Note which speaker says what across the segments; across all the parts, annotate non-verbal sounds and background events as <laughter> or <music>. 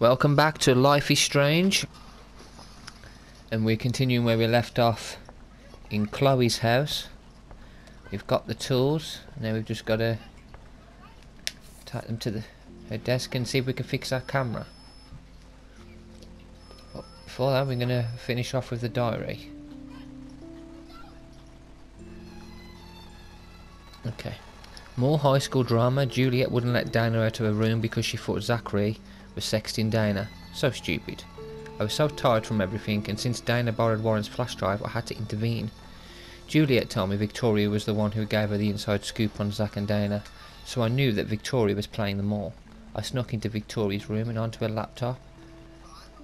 Speaker 1: Welcome back to Life is Strange. And we're continuing where we left off in Chloe's house. We've got the tools, and now we've just got to take them to the, her desk and see if we can fix our camera. But before that, we're going to finish off with the diary. Okay. More high school drama. Juliet wouldn't let Dana out of her room because she thought Zachary was sexting Dana. So stupid. I was so tired from everything, and since Dana borrowed Warren's flash drive, I had to intervene. Juliet told me Victoria was the one who gave her the inside scoop on Zach and Dana, so I knew that Victoria was playing them all. I snuck into Victoria's room and onto her laptop,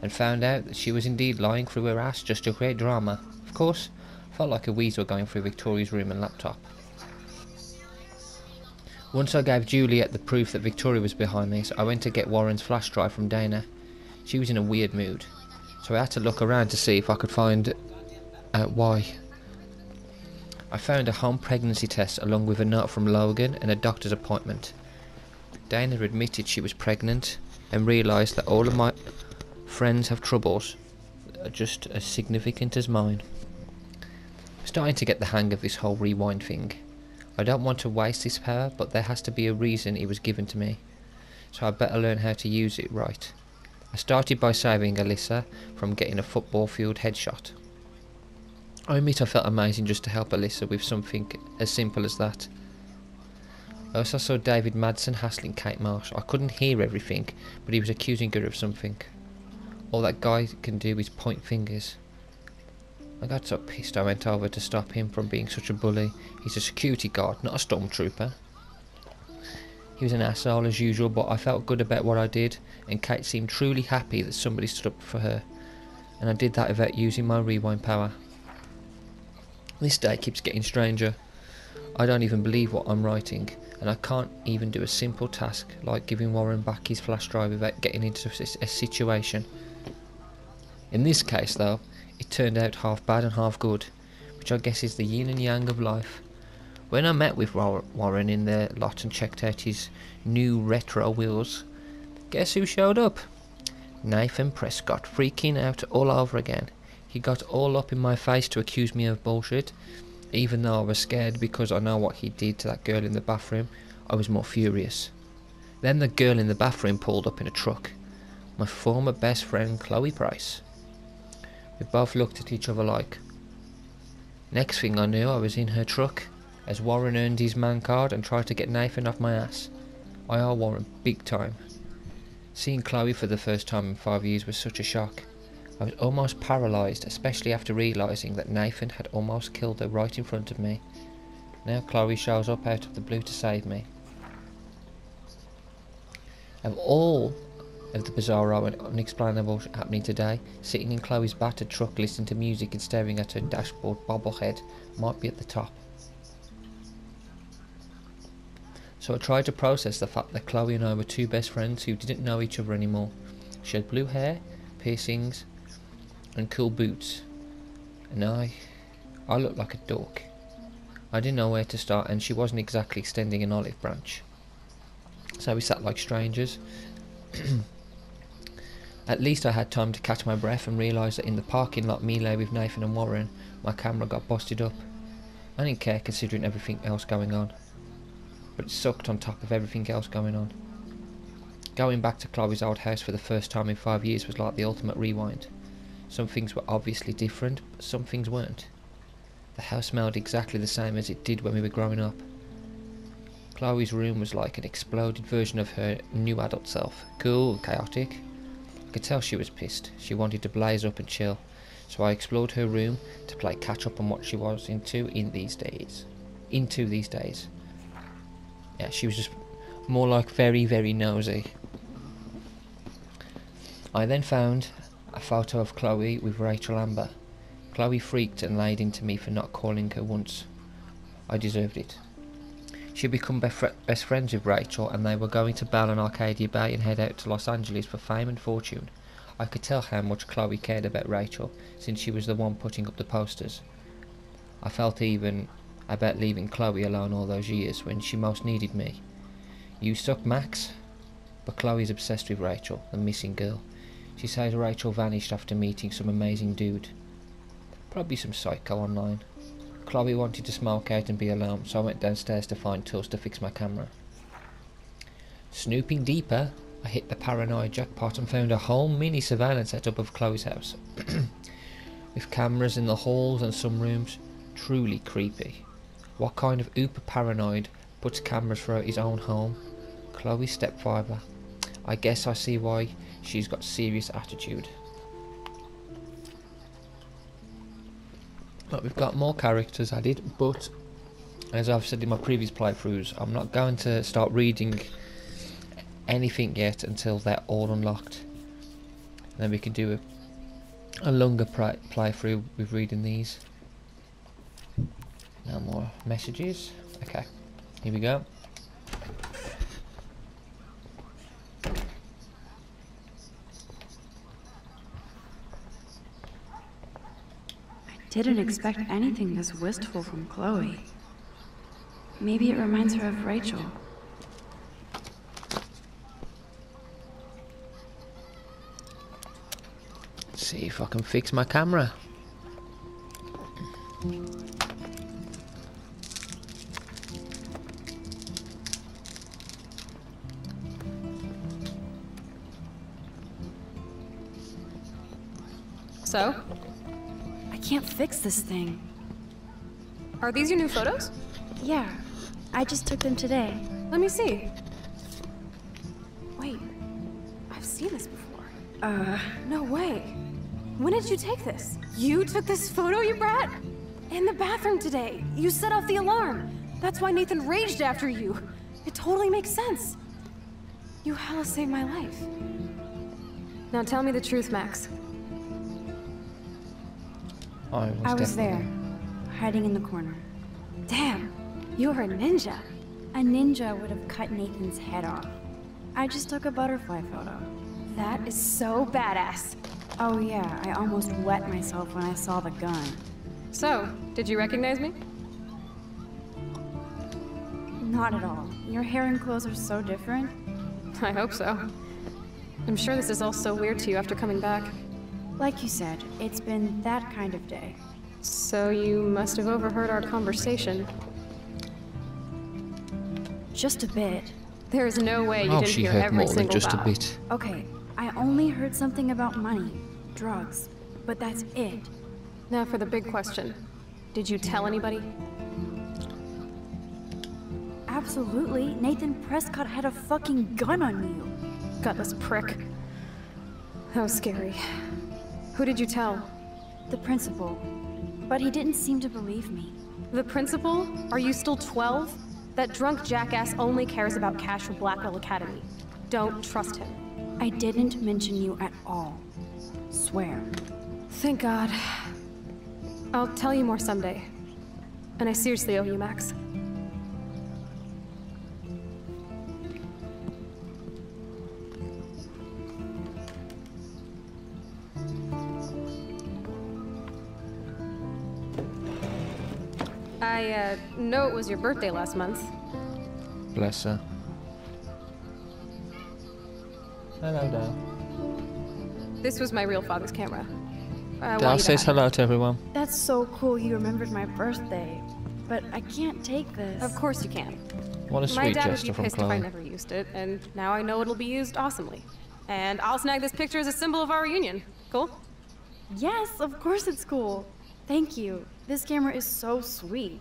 Speaker 1: and found out that she was indeed lying through her ass just to create drama. Of course, I felt like a weasel going through Victoria's room and laptop. Once I gave Juliet the proof that Victoria was behind this, I went to get Warren's flash drive from Dana. She was in a weird mood, so I had to look around to see if I could find out why. I found a home pregnancy test along with a note from Logan and a doctor's appointment. Dana admitted she was pregnant and realised that all of my friends have troubles just as significant as mine. I'm starting to get the hang of this whole rewind thing. I don't want to waste this power, but there has to be a reason it was given to me. So I better learn how to use it right. I started by saving Alyssa from getting a football field headshot. I admit I felt amazing just to help Alyssa with something as simple as that. I also saw David Madsen hassling Kate Marsh. I couldn't hear everything, but he was accusing her of something. All that guy can do is point fingers. I got so pissed I went over to stop him from being such a bully. He's a security guard, not a stormtrooper. He was an asshole as usual, but I felt good about what I did, and Kate seemed truly happy that somebody stood up for her. And I did that without using my rewind power. This day keeps getting stranger. I don't even believe what I'm writing, and I can't even do a simple task like giving Warren back his flash drive without getting into a situation. In this case, though, it turned out half bad and half good, which I guess is the yin and yang of life. When I met with Warren in their lot and checked out his new retro wheels, guess who showed up? Nathan Prescott, freaking out all over again. He got all up in my face to accuse me of bullshit, even though I was scared because I know what he did to that girl in the bathroom. I was more furious. Then the girl in the bathroom pulled up in a truck. My former best friend Chloe Price. We both looked at each other like. Next thing I knew, I was in her truck as Warren earned his man card and tried to get Nathan off my ass. I owe Warren big time. Seeing Chloe for the first time in five years was such a shock. I was almost paralysed, especially after realising that Nathan had almost killed her right in front of me. Now Chloe shows up out of the blue to save me. Of all of the bizarro and unexplainable happening today, sitting in Chloe's battered truck listening to music and staring at her dashboard bobblehead might be at the top. So I tried to process the fact that Chloe and I were two best friends who didn't know each other anymore. She had blue hair, piercings, and cool boots. And I, I looked like a dork. I didn't know where to start and she wasn't exactly extending an olive branch. So we sat like strangers. <clears throat> At least I had time to catch my breath and realise that in the parking lot melee with Nathan and Warren, my camera got busted up. I didn't care considering everything else going on. But it sucked on top of everything else going on. Going back to Chloe's old house for the first time in five years was like the ultimate rewind. Some things were obviously different, but some things weren't. The house smelled exactly the same as it did when we were growing up. Chloe's room was like an exploded version of her new adult self. Cool, chaotic, could tell she was pissed. She wanted to blaze up and chill. So I explored her room to play catch up on what she was into in these days. Into these days. Yeah, she was just more like very, very nosy. I then found a photo of Chloe with Rachel Amber. Chloe freaked and laid into me for not calling her once. I deserved it. She'd become best friends with Rachel and they were going to bail on Arcadia Bay and head out to Los Angeles for fame and fortune. I could tell how much Chloe cared about Rachel, since she was the one putting up the posters. I felt even about leaving Chloe alone all those years when she most needed me. You suck, Max? but Chloe's obsessed with Rachel, the missing girl. She says Rachel vanished after meeting some amazing dude. Probably some psycho online. Chloe wanted to smoke out and be alone, so I went downstairs to find tools to fix my camera. Snooping deeper, I hit the paranoid jackpot and found a whole mini surveillance setup of Chloe's house. <clears throat> With cameras in the halls and some rooms. Truly creepy. What kind of uber paranoid puts cameras throughout his own home? Chloe's stepfather. I guess I see why she's got serious attitude. Look, we've got more characters added, but as I've said in my previous playthroughs, I'm not going to start reading anything yet until they're all unlocked. then we can do a, a longer playthrough with reading these. No more messages. Okay, here we go.
Speaker 2: Didn't expect anything this wistful from Chloe. Maybe it reminds her of Rachel.
Speaker 1: see if I can fix my camera.
Speaker 3: So?
Speaker 2: Can't fix this thing.
Speaker 3: Are these your new photos?
Speaker 2: Yeah. I just took them today.
Speaker 3: Let me see. Wait. I've seen this before. Uh... No way. When did you take this? You took this photo, you brat? In the bathroom today. You set off the alarm. That's why Nathan raged after you. It totally makes sense. You hella saved my life. Now tell me the truth, Max.
Speaker 1: Oh, I was,
Speaker 2: I was there, hiding in the corner. Damn, you're a ninja. A ninja would have cut Nathan's head off. I just took a butterfly photo.
Speaker 3: That is so badass.
Speaker 2: Oh yeah, I almost wet myself when I saw the gun.
Speaker 3: So, did you recognize me?
Speaker 2: Not at all. Your hair and clothes are so different.
Speaker 3: I hope so. I'm sure this is all so weird to you after coming back.
Speaker 2: Like you said, it's been that kind of day.
Speaker 3: So you must have overheard our conversation.
Speaker 2: Just a bit.
Speaker 3: There is no way you
Speaker 1: oh,
Speaker 3: didn't
Speaker 1: she
Speaker 3: hear
Speaker 1: heard
Speaker 3: every
Speaker 1: more
Speaker 3: single
Speaker 1: than just
Speaker 3: vow.
Speaker 1: a bit.
Speaker 2: Okay, I only heard something about money, drugs, but that's it.
Speaker 3: Now for the big question. Did you tell anybody?
Speaker 2: Absolutely. Nathan Prescott had a fucking gun on you.
Speaker 3: Gutless prick. That was scary. Who did you tell?
Speaker 2: The principal. But he didn't seem to believe me.
Speaker 3: The principal? Are you still 12? That drunk jackass only cares about cash for Blackwell Academy. Don't trust him.
Speaker 2: I didn't mention you at all. Swear.
Speaker 3: Thank God. I'll tell you more someday. And I seriously owe you, Max. Uh, know it was your birthday last month.
Speaker 1: Bless her. Hello, Dale.
Speaker 3: This was my real father's camera. I
Speaker 1: Dale says hello to everyone.
Speaker 2: That's so cool you remembered my birthday. But I can't take this.
Speaker 3: Of course you can.
Speaker 1: What a
Speaker 3: my
Speaker 1: sweet
Speaker 3: dad would
Speaker 1: gesture
Speaker 3: be
Speaker 1: from
Speaker 3: pissed if I never used it, and now I know it'll be used awesomely. And I'll snag this picture as a symbol of our reunion. Cool?
Speaker 2: Yes, of course it's cool. Thank you. This camera is so sweet.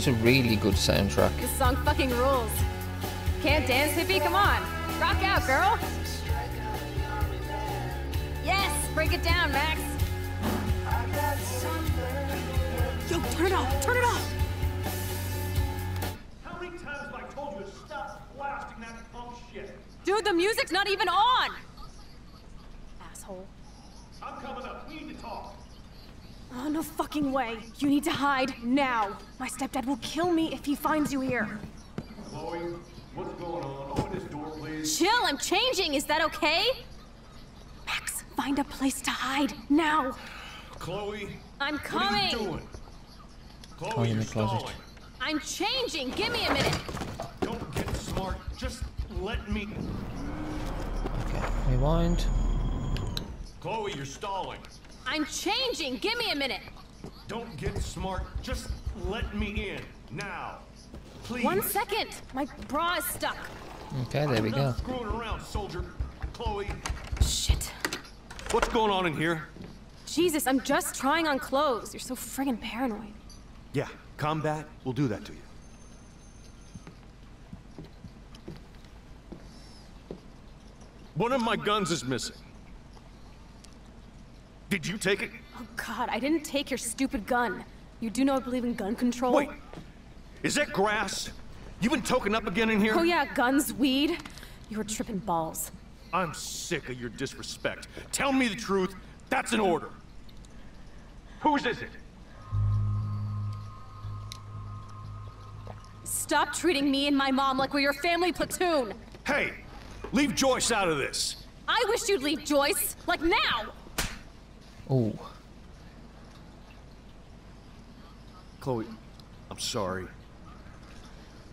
Speaker 1: It's a really good soundtrack.
Speaker 3: This song fucking rules. Can't dance, hippie? Come on. Rock out, girl. Yes, break it down, Max. Yo, turn it off, turn it off.
Speaker 4: How many times have I told you to stop blasting that punk shit.
Speaker 3: Dude, the music's not even on! Asshole.
Speaker 4: I'm coming up. We need to talk.
Speaker 3: Oh, no fucking way. You need to hide now. My stepdad will kill me if he finds you here.
Speaker 4: Chloe, what's going on? Open this door, please.
Speaker 3: Chill, I'm changing. Is that okay? Max, find a place to hide now.
Speaker 4: Chloe,
Speaker 3: I'm coming.
Speaker 4: what are
Speaker 3: coming.
Speaker 4: you doing? Chloe,
Speaker 1: Hide in
Speaker 4: you're
Speaker 1: the closet.
Speaker 4: stalling.
Speaker 3: I'm changing. Give me a minute.
Speaker 4: Don't get smart. Just let me.
Speaker 1: Okay, rewind.
Speaker 4: Chloe, you're stalling.
Speaker 3: I'm changing. Give me a minute.
Speaker 4: Don't get smart. Just let me in now, please.
Speaker 3: One second. My bra is stuck.
Speaker 1: Okay, there we
Speaker 4: I'm
Speaker 1: go.
Speaker 4: screwing around, soldier. Chloe,
Speaker 3: Shit.
Speaker 4: what's going on in here?
Speaker 3: Jesus, I'm just trying on clothes. You're so friggin' paranoid.
Speaker 4: Yeah, combat will do that to you. One of my guns is missing. Did you take it?
Speaker 3: Oh god, I didn't take your stupid gun. You do know I believe in gun control?
Speaker 4: Wait, is that grass? You been token up again in here?
Speaker 3: Oh yeah, guns, weed. You were tripping balls.
Speaker 4: I'm sick of your disrespect. Tell me the truth. That's an order. Whose is it?
Speaker 3: Stop treating me and my mom like we're your family platoon.
Speaker 4: Hey, leave Joyce out of this.
Speaker 3: I wish you'd leave Joyce, like now.
Speaker 1: Ooh.
Speaker 4: Chloe, I'm sorry.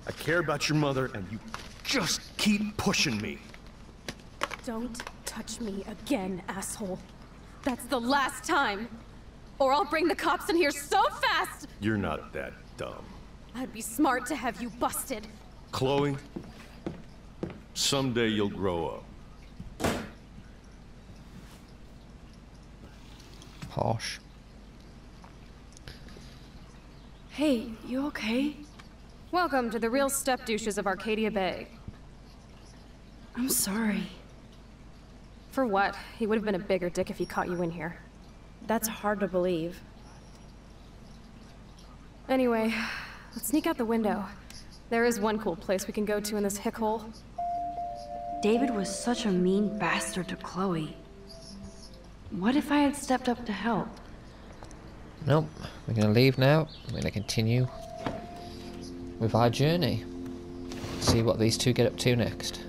Speaker 4: I care about your mother, and you just keep pushing me.
Speaker 3: Don't touch me again, asshole. That's the last time. Or I'll bring the cops in here so fast,
Speaker 4: You're not that dumb.
Speaker 3: I'd be smart to have you busted.
Speaker 4: Chloe, someday you'll grow up.
Speaker 1: Harsh.
Speaker 2: Hey, you okay?
Speaker 3: Welcome to the real step douches of Arcadia Bay.
Speaker 2: I'm sorry.
Speaker 3: For what? He would have been a bigger dick if he caught you in here.
Speaker 2: That's hard to believe.
Speaker 3: Anyway, let's sneak out the window. There is one cool place we can go to in this hick hole.
Speaker 2: David was such a mean bastard to Chloe. What if I had stepped up to help?
Speaker 1: Nope. We're gonna leave now. We're gonna continue with our journey. See what these two get up to next.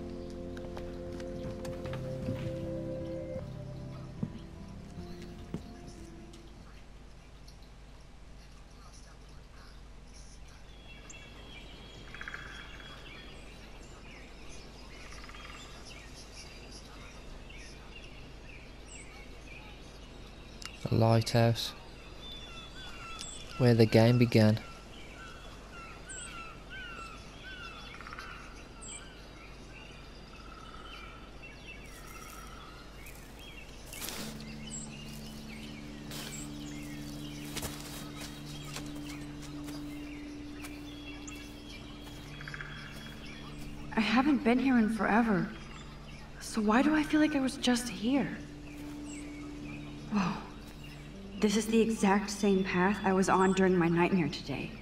Speaker 1: Lighthouse. Where the game began.
Speaker 2: I haven't been here in forever. So why do I feel like I was just here? Whoa. This is the exact same path I was on during my nightmare today.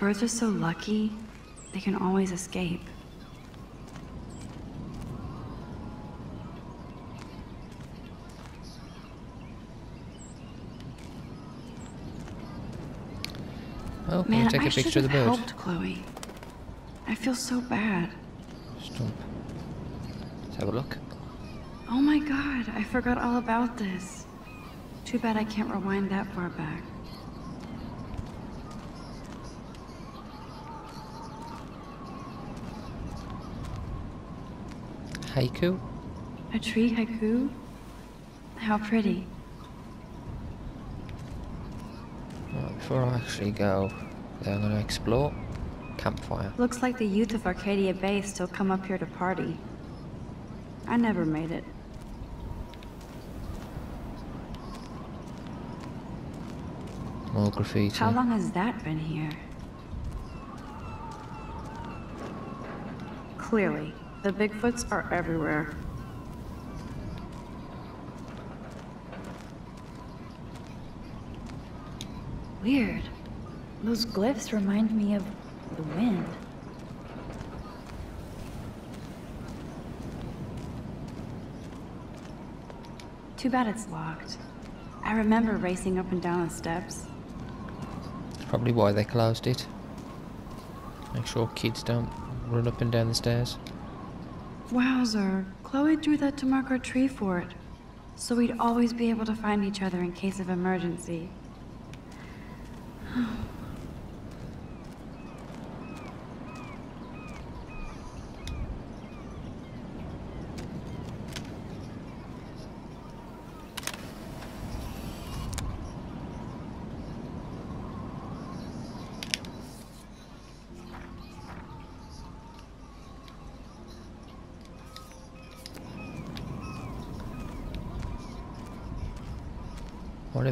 Speaker 2: Birds are so lucky, they can always escape.
Speaker 1: Oh, can
Speaker 2: Man,
Speaker 1: take
Speaker 2: I
Speaker 1: a
Speaker 2: should
Speaker 1: picture of the bird?
Speaker 2: helped Chloe. I feel so bad.
Speaker 1: Stump. Let's have a look.
Speaker 2: Oh my god, I forgot all about this. Too bad I can't rewind that far back.
Speaker 1: Haiku?
Speaker 2: A tree haiku? How pretty.
Speaker 1: Right, before I actually go, I'm going to explore. campfire.
Speaker 2: Looks like the youth of Arcadia Bay still come up here to party. I never made it.
Speaker 1: More graffiti.
Speaker 2: How long has that been here? Clearly, the Bigfoots are everywhere. Weird. Those glyphs remind me of the wind. Too bad it's locked. I remember racing up and down the steps.
Speaker 1: Probably why they closed it. Make sure kids don't run up and down the stairs.
Speaker 2: Wowzer. Chloe drew that to mark our tree fort. So we'd always be able to find each other in case of emergency. <sighs>
Speaker 1: Oh.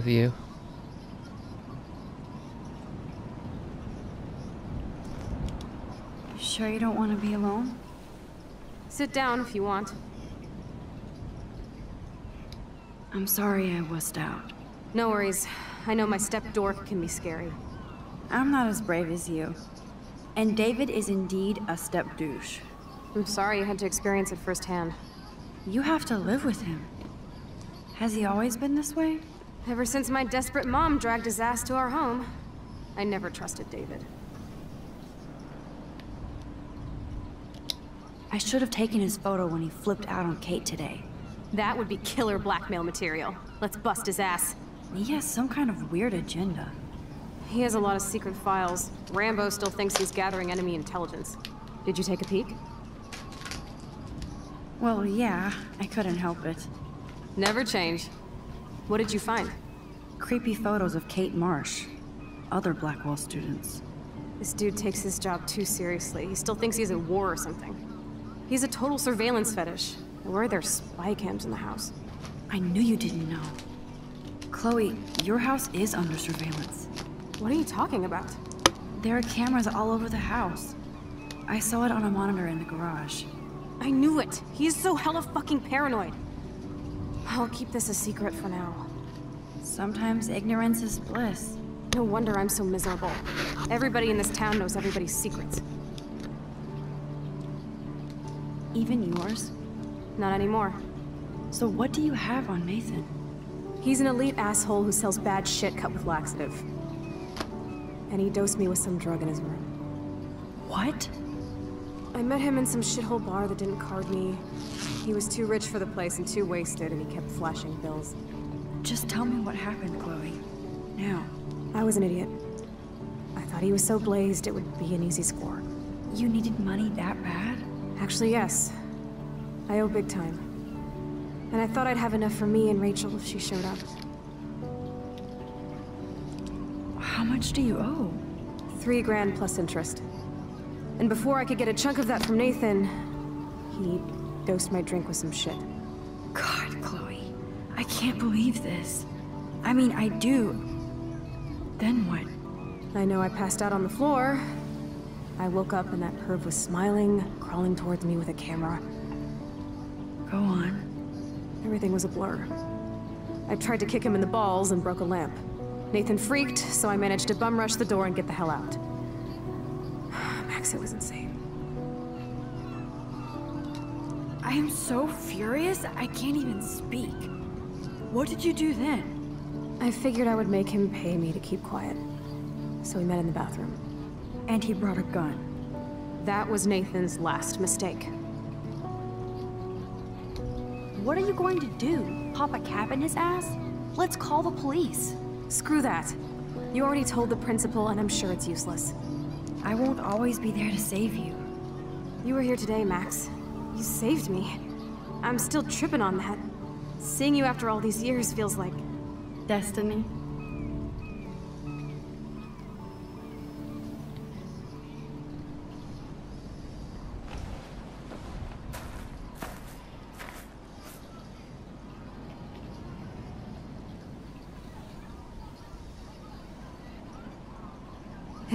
Speaker 1: View.
Speaker 2: You sure you don't want to be alone?
Speaker 3: Sit down if you want.
Speaker 2: I'm sorry I wussed out.
Speaker 3: No worries. I know my step dork can be scary.
Speaker 2: I'm not as brave as you. And David is indeed a step douche.
Speaker 3: I'm sorry you had to experience it firsthand.
Speaker 2: You have to live with him. Has he always been this way?
Speaker 3: Ever since my desperate mom dragged his ass to our home, I never trusted David.
Speaker 2: I should have taken his photo when he flipped out on Kate today.
Speaker 3: That would be killer blackmail material. Let's bust his ass.
Speaker 2: He has some kind of weird agenda.
Speaker 3: He has a lot of secret files. Rambo still thinks he's gathering enemy intelligence. Did you take a peek?
Speaker 2: Well, yeah, I couldn't help it.
Speaker 3: Never change. What did you find?
Speaker 2: Creepy photos of Kate Marsh. Other Blackwell students.
Speaker 3: This dude takes his job too seriously. He still thinks he's at war or something. He's a total surveillance fetish. Where are there spy cams in the house?
Speaker 2: I knew you didn't know. Chloe, your house is under surveillance.
Speaker 3: What are you talking about?
Speaker 2: There are cameras all over the house. I saw it on a monitor in the garage.
Speaker 3: I knew it! He is so hella fucking paranoid! I'll keep this a secret for now.
Speaker 2: Sometimes ignorance is bliss.
Speaker 3: No wonder I'm so miserable. Everybody in this town knows everybody's secrets.
Speaker 2: Even yours?
Speaker 3: Not anymore.
Speaker 2: So what do you have on Mason?
Speaker 3: He's an elite asshole who sells bad shit cut with laxative. And he dosed me with some drug in his room.
Speaker 2: What?
Speaker 3: I met him in some shithole bar that didn't card me. He was too rich for the place and too wasted, and he kept flashing bills.
Speaker 2: Just tell me what happened, Chloe. Now.
Speaker 3: I was an idiot. I thought he was so blazed it would be an easy score.
Speaker 2: You needed money that bad?
Speaker 3: Actually, yes. I owe big time. And I thought I'd have enough for me and Rachel if she showed up.
Speaker 2: How much do you owe?
Speaker 3: Three grand plus interest. And before I could get a chunk of that from Nathan, he dosed my drink with some shit.
Speaker 2: God, Chloe. I can't believe this. I mean, I do. Then what?
Speaker 3: I know I passed out on the floor. I woke up and that perv was smiling, crawling towards me with a camera.
Speaker 2: Go on.
Speaker 3: Everything was a blur. I tried to kick him in the balls and broke a lamp. Nathan freaked, so I managed to bum rush the door and get the hell out. It was insane.
Speaker 2: I am so furious, I can't even speak. What did you do then?
Speaker 3: I figured I would make him pay me to keep quiet. So we met in the bathroom.
Speaker 2: And he brought a gun.
Speaker 3: That was Nathan's last mistake.
Speaker 2: What are you going to do? Pop a cap in his ass? Let's call the police.
Speaker 3: Screw that. You already told the principal, and I'm sure it's useless.
Speaker 2: I won't always be there to save you.
Speaker 3: You were here today, Max. You saved me. I'm still tripping on that. Seeing you after all these years feels like...
Speaker 2: Destiny?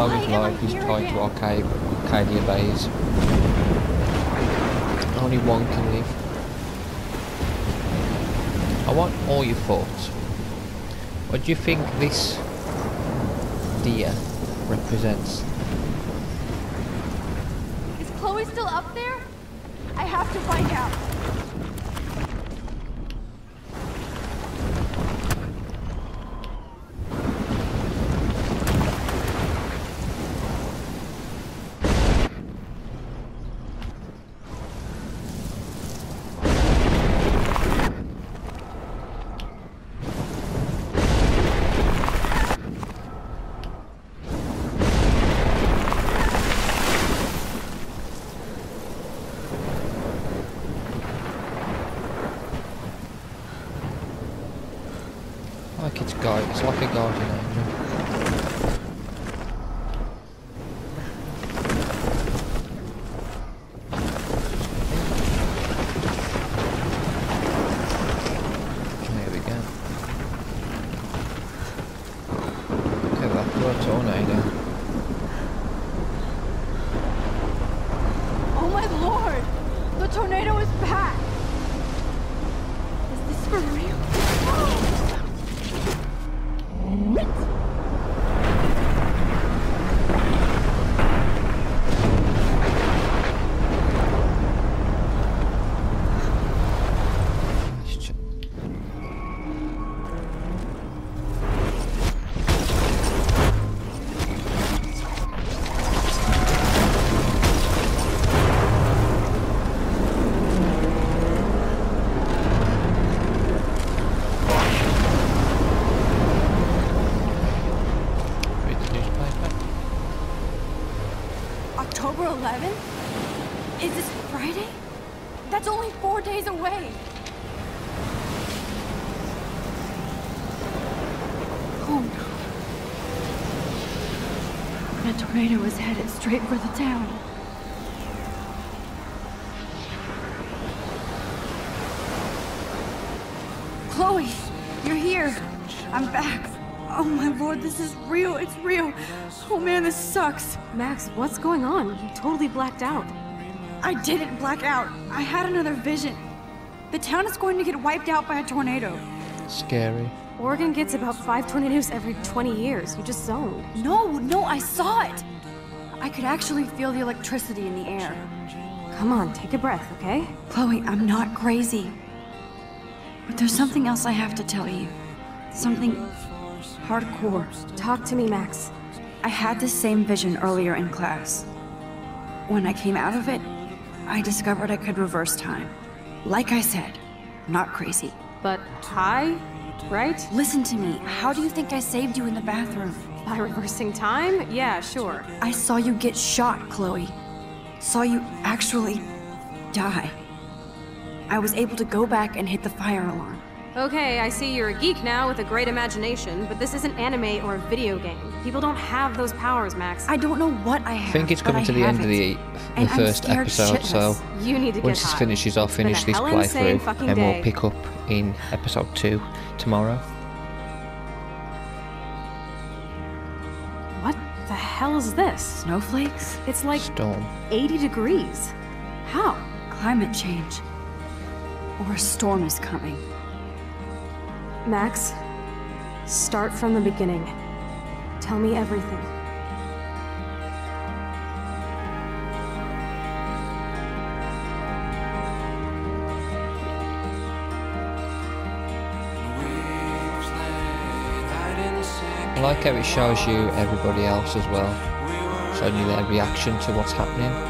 Speaker 1: Chloe's life is tied to? Arcadia, Arcadia Bays. Only one can live. I want all your thoughts. What do you think this deer represents?
Speaker 2: Is Chloe still up there? I have to find out.
Speaker 1: Like it's guard, it's
Speaker 2: Chloe, you're here. I'm back. Oh my lord, this is real. It's real. Oh man, this sucks.
Speaker 3: Max, what's going on? You totally blacked out.
Speaker 2: I didn't black out. I had another vision. The town is going to get wiped out by a tornado.
Speaker 1: Scary.
Speaker 3: Oregon gets about five tornadoes every 20 years. You just zoned.
Speaker 2: No, no, I saw it. I could actually feel the electricity in the air.
Speaker 3: Come on, take a breath, okay?
Speaker 2: Chloe, I'm not crazy. But there's something else I have to tell you. Something hardcore.
Speaker 3: Talk to me, Max.
Speaker 2: I had the same vision earlier in class. When I came out of it, I discovered I could reverse time. Like I said, not crazy.
Speaker 3: But high, right?
Speaker 2: Listen to me. How do you think I saved you in the bathroom?
Speaker 3: By reversing time? Yeah, sure.
Speaker 2: I saw you get shot, Chloe. Saw you actually die. I was able to go back and hit the fire alarm.
Speaker 3: Okay, I see you're a geek now with a great imagination, but this isn't anime or a video game. People don't have those powers, Max.
Speaker 2: I don't know what I have.
Speaker 1: I think it's
Speaker 2: but
Speaker 1: coming
Speaker 2: I
Speaker 1: to the
Speaker 2: have
Speaker 1: end of
Speaker 2: it.
Speaker 1: the, the
Speaker 2: And
Speaker 1: first
Speaker 2: scared
Speaker 1: episode, so
Speaker 3: you need to
Speaker 1: once
Speaker 3: get
Speaker 1: this
Speaker 3: high.
Speaker 1: finishes, I'll finish this
Speaker 3: a
Speaker 1: playthrough
Speaker 3: fucking
Speaker 1: and
Speaker 3: day.
Speaker 1: we'll pick up in episode 2 tomorrow.
Speaker 3: What the hell is this?
Speaker 2: Snowflakes?
Speaker 3: It's like
Speaker 1: Storm.
Speaker 3: 80 degrees. How?
Speaker 2: Climate change. Or a storm is coming.
Speaker 3: Max, start from the beginning. Tell me everything.
Speaker 1: I like how it shows you everybody else as well, showing you their reaction to what's happening.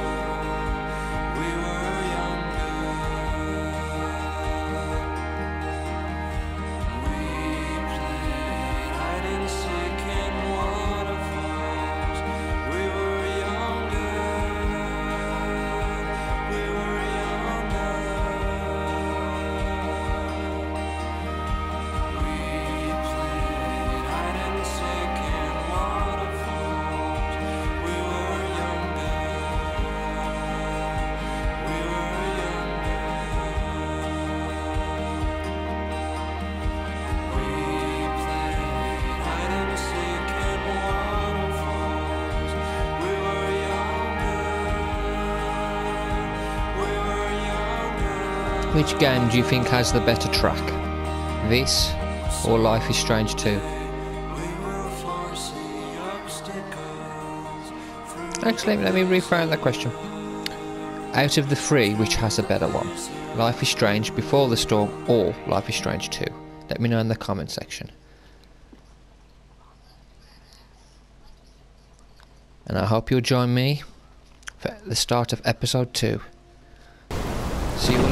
Speaker 1: Which game do you think has the better track? This or Life is Strange 2? Actually, let me reframe that question. Out of the three, which has a better one? Life is Strange Before the Storm or Life is Strange 2? Let me know in the comment section. And I hope you'll join me for the start of episode 2. See you